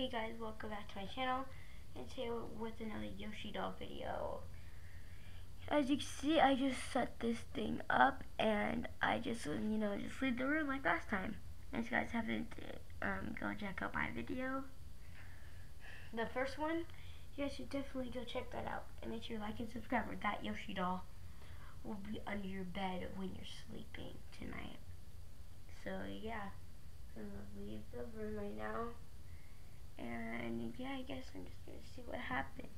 Hey guys, welcome back to my channel, and today with another Yoshi doll video. As you can see, I just set this thing up, and I just, you know, just leave the room like last time. And if you guys haven't, um, go check out my video. The first one, you guys should definitely go check that out. And make sure you like and subscribe, or that Yoshi doll will be under your bed when you're sleeping tonight. So, yeah. I'm gonna leave the room right now. And yeah, I guess I'm just gonna see what happens.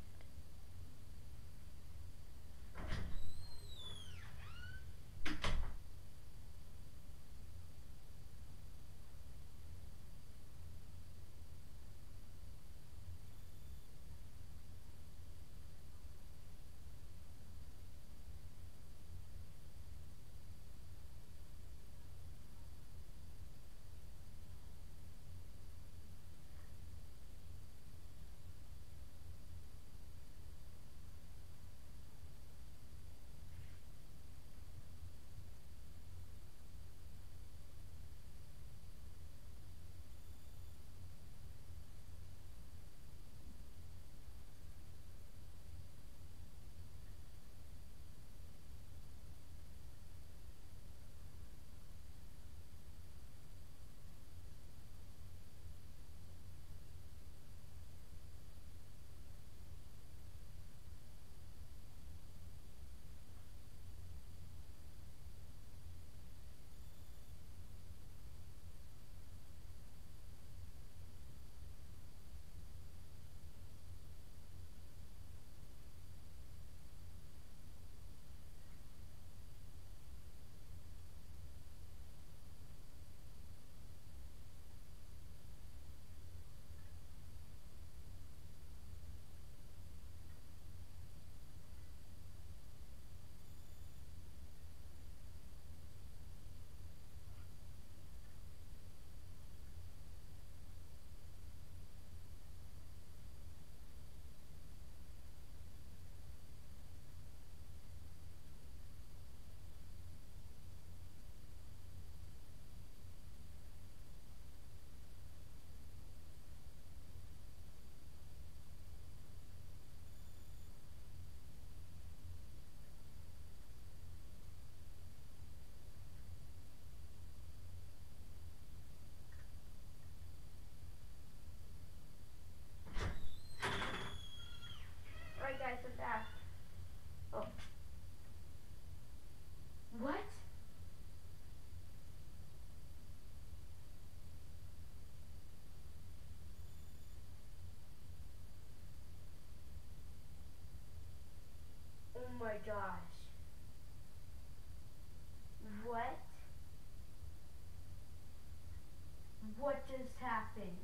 What just happened?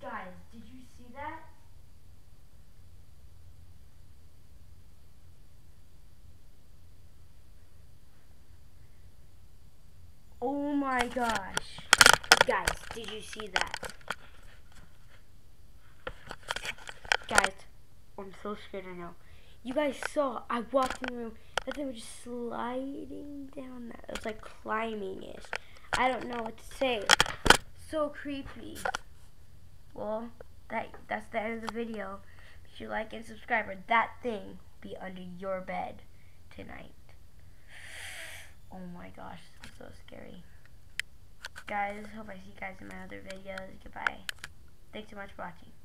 Guys, did you see that? Oh my gosh. Guys, did you see that? Guys, I'm so scared right now. You guys saw, I walked in the room, that thing was just sliding down that. It was like climbing ish. I don't know what to say. So creepy. Well, that that's the end of the video. If you like and subscribe or that thing be under your bed tonight. Oh my gosh, so scary. Guys, hope I see you guys in my other videos. Goodbye. Thanks so much for watching.